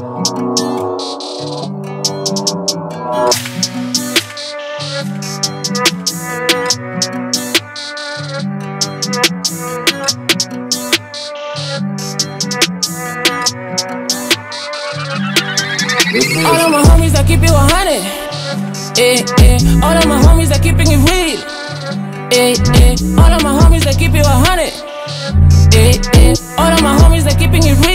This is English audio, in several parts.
All of my homies that keep it 100. Eh, eh. All of my homies that keeping it real. Eh, eh. All of my homies that keep it 100. Eh, eh. All of my homies that keeping it real.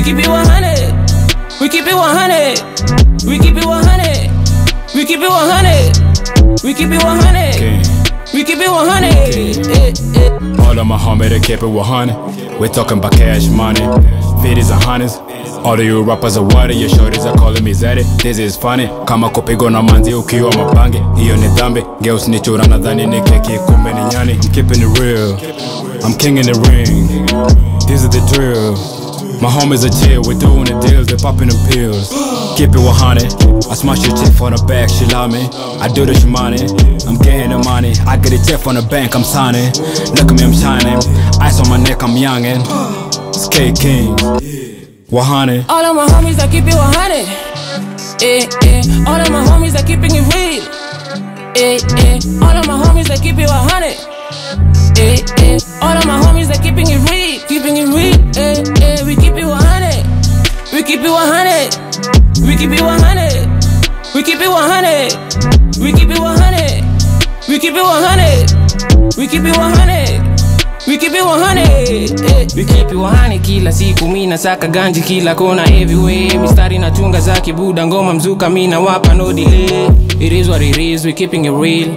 We keep it 100. We keep it 100. We keep it 100. We keep it 100. We keep it 100. King. We keep it 100. Eh, eh. All of my homie, they keep it 100. We're talking about cash money. Fifties and hundreds. All of you rappers are what your shorties are calling me Zeddy. This is funny. Kama kupigwa na manzi ukiwa mapange. Hiyo ni dhambi. Girls ni chura nadhani ni keki kumbe ni nyani. I'm keeping it real. I'm king in the ring. This is the drill. My homies are chill, we're doing the deals, they're popping them pills. Keep it 100. I smash your chick on the back, she love me. I do the money, I'm getting the money. I get a check from the bank, I'm signing. Look at me, I'm shining. Ice on my neck, I'm youngin'. Skate King. 100. All of my homies that keep it 100. Eh, eh. All of my homies that keeping it real. Eh, eh. All of my homies that keep it 100. Eh, eh. All of my homies that keeping it real. Keeping it real. Eh, keep it 100. We keep it 100. We keep it 100. We keep it 100. We keep it 100. We keep it 100. We keep it 100. Eh, We keep it 100 kila siku mina saka ganji kila kona everywhere mistari na tunga za buda ngoma mzuka mina wapa no delay it is what it is we keeping it real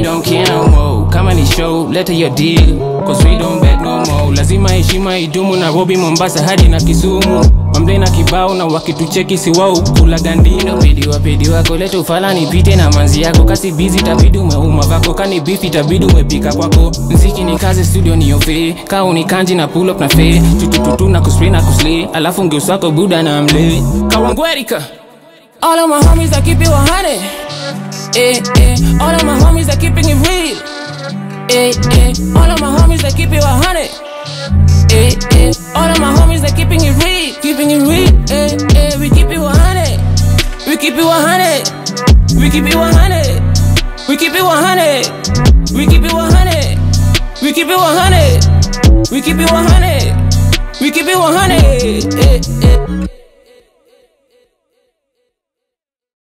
we don't care no more. Kama ni show leta your deal. Cause we don't beg no more. Lazima heshima idumu Nairobi Mombasa hadi na Kisumu. Mamde na kibao na wakitucheki si wao kula gandino pedi wa pedi wako leta ufala nipite na manzi yako. Kasi busy tabidi umeuma vako. Kani bifi itabidi umepika kwako. Mziki ni kazi studio ni ofe. Kao ni kanji na pull up na fe. Tutututu na kuspray na kusle. Alafu ngeusako buda na mle. Kawangwerika All of my homies I keep it 100. Eh, eh. All of my homies that keeping it real. Eh, eh. All of my homies that keep it 100. Eh, eh. All of my homies that keeping it real. Keeping it real. Eh, eh. We keep it 100. We keep it 100. We keep it 100. We keep it 100. We keep it 100. We keep it 100. We keep it 100. We keep it 100. Eh, eh.